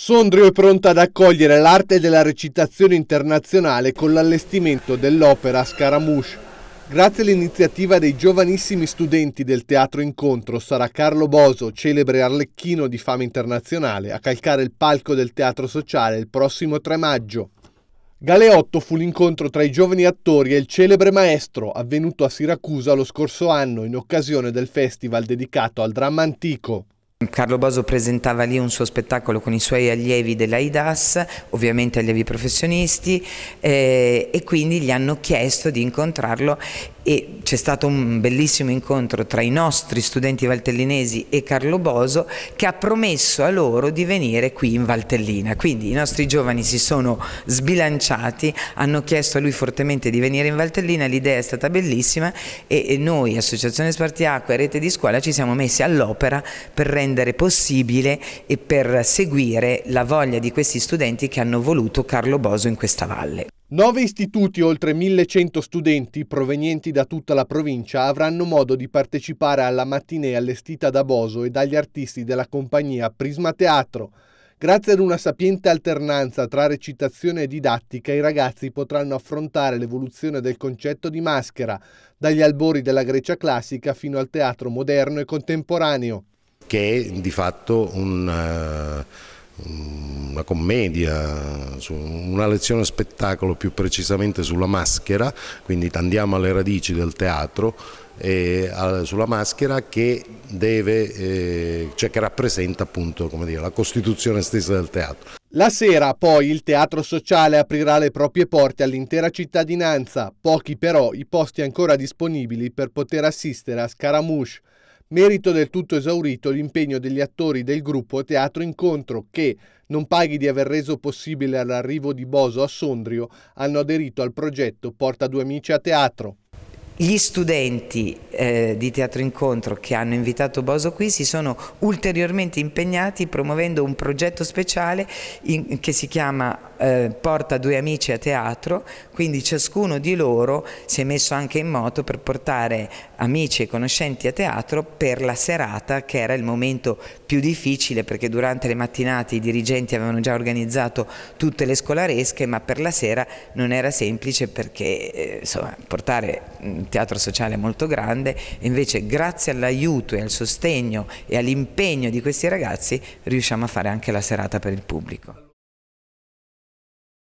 Sondrio è pronta ad accogliere l'arte della recitazione internazionale con l'allestimento dell'opera Scaramouche. Grazie all'iniziativa dei giovanissimi studenti del Teatro Incontro sarà Carlo Boso, celebre arlecchino di fama internazionale, a calcare il palco del Teatro Sociale il prossimo 3 maggio. Galeotto fu l'incontro tra i giovani attori e il celebre maestro, avvenuto a Siracusa lo scorso anno in occasione del festival dedicato al dramma antico. Carlo Boso presentava lì un suo spettacolo con i suoi allievi dell'AIDAS, ovviamente allievi professionisti, eh, e quindi gli hanno chiesto di incontrarlo e c'è stato un bellissimo incontro tra i nostri studenti valtellinesi e Carlo Boso che ha promesso a loro di venire qui in Valtellina. Quindi i nostri giovani si sono sbilanciati, hanno chiesto a lui fortemente di venire in Valtellina, l'idea è stata bellissima e noi, Associazione Spartiacque e Rete di Scuola, ci siamo messi all'opera per rendere possibile e per seguire la voglia di questi studenti che hanno voluto Carlo Boso in questa valle. Nove istituti, oltre 1100 studenti provenienti da tutta la provincia avranno modo di partecipare alla mattinea allestita da Boso e dagli artisti della compagnia Prisma Teatro. Grazie ad una sapiente alternanza tra recitazione e didattica, i ragazzi potranno affrontare l'evoluzione del concetto di maschera, dagli albori della Grecia classica fino al teatro moderno e contemporaneo. Che è di fatto un... Uh una commedia, una lezione spettacolo più precisamente sulla maschera, quindi andiamo alle radici del teatro, eh, sulla maschera che, deve, eh, cioè che rappresenta appunto dire, la costituzione stessa del teatro. La sera poi il teatro sociale aprirà le proprie porte all'intera cittadinanza, pochi però i posti ancora disponibili per poter assistere a Scaramouche, Merito del tutto esaurito l'impegno degli attori del gruppo Teatro Incontro che, non paghi di aver reso possibile l'arrivo di Boso a Sondrio, hanno aderito al progetto Porta due amici a teatro. Gli studenti eh, di Teatro Incontro che hanno invitato Boso qui si sono ulteriormente impegnati promuovendo un progetto speciale in, che si chiama eh, Porta due amici a teatro, quindi ciascuno di loro si è messo anche in moto per portare amici e conoscenti a teatro per la serata che era il momento più difficile perché durante le mattinate i dirigenti avevano già organizzato tutte le scolaresche ma per la sera non era semplice perché eh, insomma, portare mm, teatro sociale molto grande e invece grazie all'aiuto e al sostegno e all'impegno di questi ragazzi riusciamo a fare anche la serata per il pubblico.